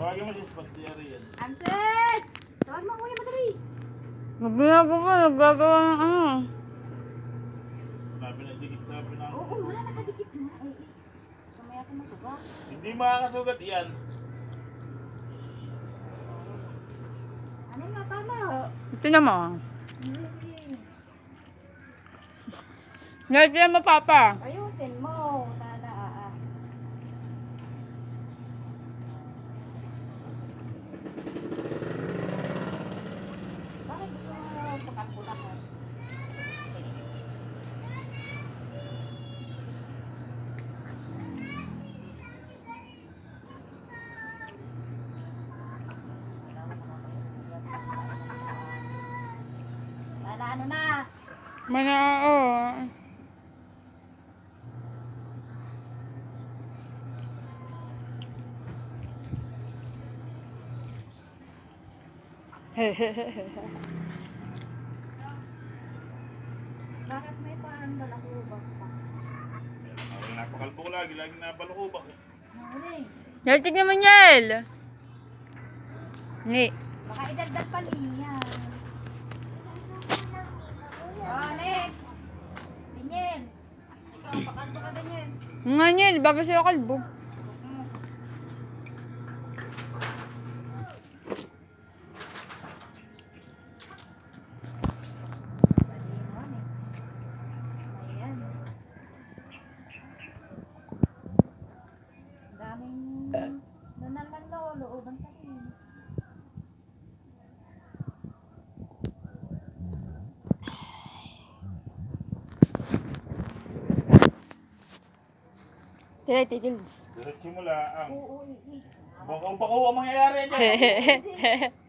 Tawagin mo si Spot Jerry yan. Anses! Tawag mo kuya madali. Nagagawa, nagagawa ng ano. Sabi na dikit sabi na. Oo, wala nakadikit na. Eh, eh. Kamaya ko masuga. Hindi makakasugat yan. Ano nga tama? Ito mo. Nagyan mo, Papa. Ayusin mo. Tala, ah, ah. Bakit gusto mo pagkakulang mo? Tala, ano na? Mana, oo. Bakit may parang balakubak pa? Ay, napakalpo ko lagi. Eh. Huli. Yel, tignan mo, Yel. Ni. Baka idagdag pa niya. Ikaw, pakalbo ka din yun. Nga, Yel, bago sa'yo kalbo. Daming nanaman na o looban pa Sila, tigils. Diretso mo lang. Bako-bako ang mangyayari dyan.